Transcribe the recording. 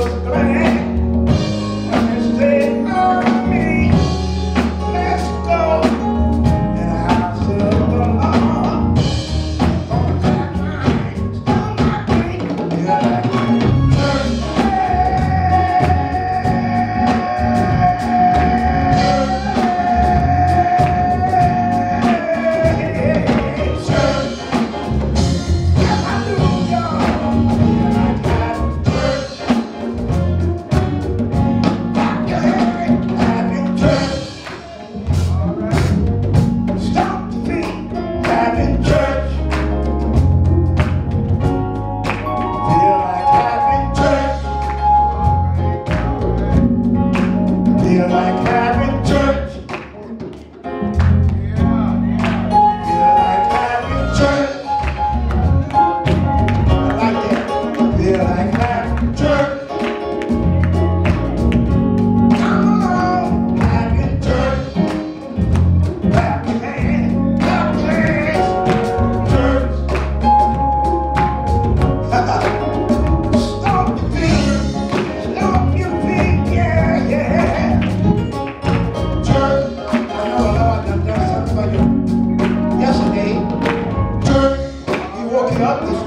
woke